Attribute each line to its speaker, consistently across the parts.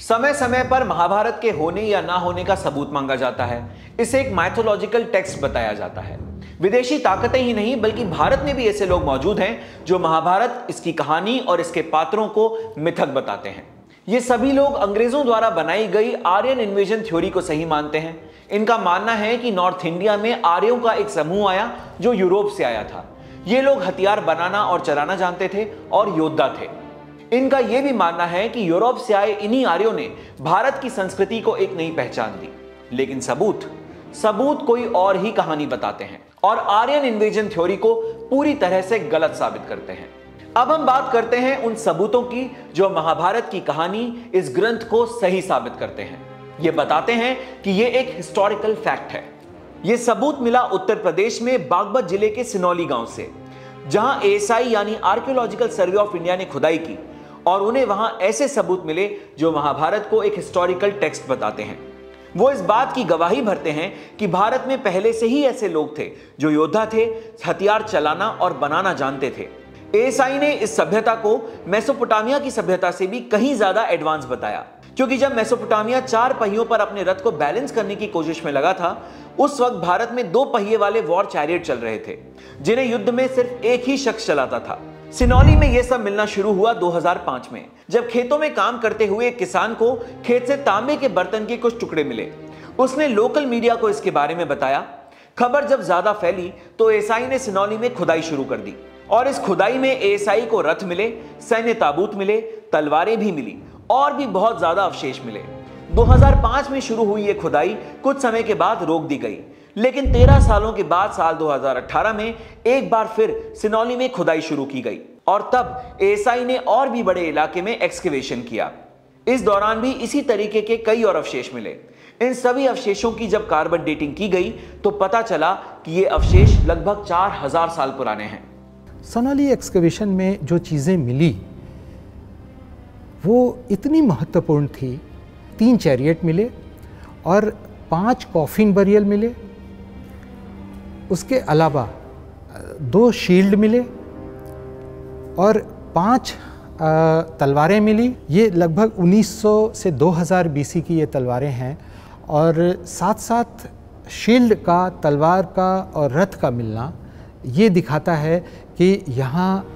Speaker 1: समय समय पर महाभारत के होने या ना होने का सबूत मांगा जाता है। इसे एक माइथोलॉजिकल टेक्स्ट बताया जाता है। विदेशी ताकतें ही नहीं, बल्कि भारत में भी ऐसे लोग मौजूद हैं, जो महाभारत, इसकी कहानी और इसके पात्रों को मिथक बताते हैं। ये सभी लोग अंग्रेज़ों द्वारा बनाई गई आर्यन इन्वेजन थ्योरी को सही मानते हैं। इनका मानना है कि नॉर्थ इंडिया में आर्यों का एक समूह आया, जो यूरोप से आया था। ये लोग हथियार बनाना और चलाना जानते थे और योद्धा थे। इनका यह भी मानना है कि यूरोप से आए इन्हीं आर्यों ने भारत की संस्कृति को एक नई पहचान दी। लेकिन सबूत सबूत कोई और ही कहानी बताते हैं और आर्यन इन्वेजन थ्योरी को पूरी तरह से गलत साबित करते हैं। अब हम बात करते हैं उन सबूतों की जो महाभारत की कहानी इस ग्रंथ को सही साबित करते हैं। ये बताते हैं कि ये एक हिस्टोरिकल फैक्ट है। ये सबूत मिला उत्तर प्रदेश में बागपत ज़िले के सिनौली गाँव से, जहाँ एएसआई यानी आर्कियोलॉजिकल सर्वे ऑफ़ इंडिया ने खुदाई की। और उन्हें वहाँ ऐसे सबूत मिले जो महाभारत को एक हिस्टोरिकल टेक्स्ट बताते हैं। वो इस बात की गवाही भरते हैं कि भारत में पहले से ही ऐसे लोग थे जो योद्धा थे, हथियार चलाना और बनाना जानते थे। एएसआई ने इस सभ्यता को मेसोपोटामिया की सभ्यता से भी कहीं ज़्यादा एडवांस बताया। क्योंकि जब मेसोपोटामिया चार पहियों पर अपने रथ को बैलेंस करने की कोशिश में लगा था, उस वक्त भारत में दो पहिए वाले वॉर चैरियट चल रहे थे, जिन्हें युद्ध में सिर्फ़ एक ही शख्स चलाता था। सिनौली में यह सब मिलना शुरू हुआ 2005 में, जब खेतों में काम करते हुए एक किसान को खेत से तांबे के बर्तन के कुछ टुकड़े मिले। उसने लोकल मीडिया को इसके बारे में बताया। खबर जब ज़्यादा फैली तो एसआई ने सिनौली में खुदाई शुरू कर दी। और इस खुदाई में एएसआई को रथ मिले, सैन्य ताबूत मिले, तलवारें भी मिली, और भी बहुत ज़्यादा अवशेष मिले। 2005 में शुरू हुई ये खुदाई, कुछ समय के बाद रोक दी गई। लेकिन 13 सालों के बाद साल 2018 में एक बार फिर सिनौली में खुदाई शुरू की गई और तब एएसआई ने और भी बड़े इलाके में एक्सकेवेशन किया। इस दौरान भी इसी तरीके के कई और अवशेष मिले। इन सभी अवशेषों की जब कार्बन डेटिंग की गई तो पता चला कि ये अवशेष लगभग चार हज़ार साल पुराने हैं।
Speaker 2: सोनाली एक्सकवेशन में जो चीज़ें मिली, वो इतनी महत्वपूर्ण थी। तीन चैरियट मिले और पाँच कॉफिन बरियल मिले उसके अलावा दो शील्ड मिले और पाँच तलवारें मिली। ये लगभग 1900 से 2000 बीसी की ये तलवारें हैं और साथ साथ शील्ड का, तलवार का और रथ का मिलना ये दिखाता है कि यहाँ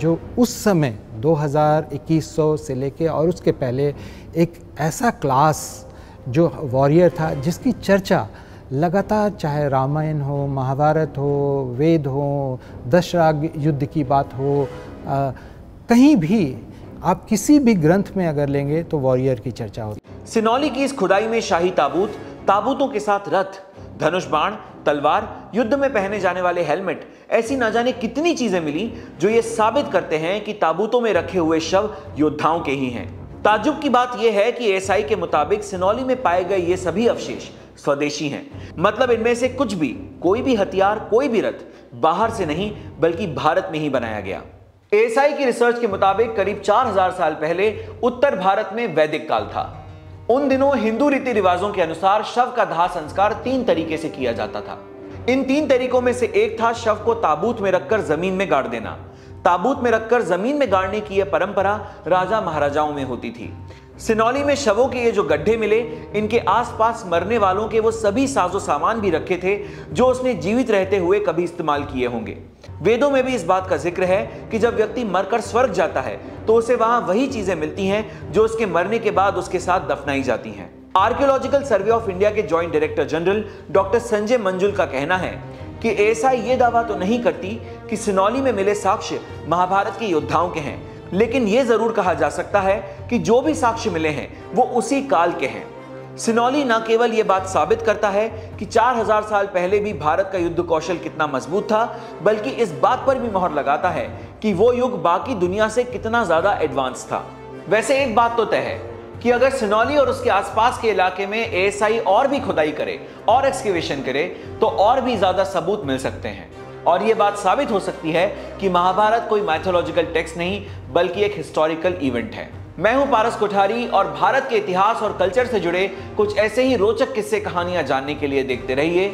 Speaker 2: जो उस समय 2000 2100 से लेके और उसके पहले एक ऐसा क्लास जो वॉरियर था जिसकी चर्चा लगातार चाहे रामायण हो महाभारत हो वेद हो दशराग युद्ध की बात हो आ, कहीं भी आप किसी भी ग्रंथ में अगर लेंगे तो वॉरियर की चर्चा होती
Speaker 1: सिनौली की इस खुदाई में शाही ताबूत ताबूतों के साथ रथ धनुष बाण तलवार युद्ध में पहने जाने वाले हेलमेट ऐसी ना जाने कितनी चीज़ें मिली जो ये साबित करते हैं कि ताबूतों में रखे हुए शव योद्धाओं के ही हैं। ताजुब की बात यह है कि एसआई के मुताबिक सिनौली में पाए गए ये सभी अवशेष स्वदेशी हैं। मतलब इनमें से कुछ भी, कोई भी हथियार, कोई भी रथ बाहर से नहीं, बल्कि भारत में ही बनाया गया। एसआई की रिसर्च के मुताबिक करीब 4000 साल पहले उत्तर भारत में वैदिक काल था। उन दिनों हिंदू रीति रिवाजों के अनुसार शव का दाह संस्कार तीन तरीके से किया जाता था। इन तीन तरीकों में से एक था शव को ताबूत में रखकर ज़मीन में गाड़ देना। ताबूत में रखकर ज़मीन में गाड़ने की यह परंपरा राजा महाराजाओं में होती थी। सिनौली में शवों के ये जो गड्ढे मिले, इनके आसपास मरने वालों के वो सभी साजो सामान भी रखे थे, जो उसने जीवित रहते हुए कभी इस्तेमाल किए होंगे। वेदों में भी इस बात का ज़िक्र है कि जब व्यक्ति मरकर स्वर्ग जाता है तो उसे वहाँ वही चीज़ें मिलती हैं, जो उसके मरने के बाद उसके साथ दफनाई जाती हैं। आर्कियोलॉजिकल सर्वे ऑफ़ इंडिया के joint director general doctor Sanjay Manjul का कहना है कि ऐसा ये दावा तो नहीं करती कि सिनौली में मिले साक्ष्य महाभारत के योद्धाओं के हैं। लेकिन ये ज़रूर कहा जा सकता है कि जो भी साक्ष्य मिले हैं, वो उसी काल के हैं। सिनौली न केवल ये बात साबित करता है कि 4000 साल पहले भी भारत का युद्ध कौशल कितना मज़बूत था, बल्कि इस बात पर भी मोहर लगाता है कि वो युग बाकी दुनिया से कितना ज़्यादा एडवांस था। वैसे एक बात तो तय है कि अगर सिनौली और उसके आसपास के इलाके में एएसआई और भी खुदाई करे और एक्सकेवेशन करे तो और भी ज़्यादा सबूत मिल सकते हैं। और यह बात साबित हो सकती है कि महाभारत कोई मैथोलॉजिकल टेक्स्ट नहीं, बल्कि एक हिस्टोरिकल इवेंट है। मैं हूँ पारस कोठारी और भारत के इतिहास और कल्चर से जुड़े कुछ ऐसे ही रोचक किस्से कहानियाँ जानने के लिए देखते रहिए।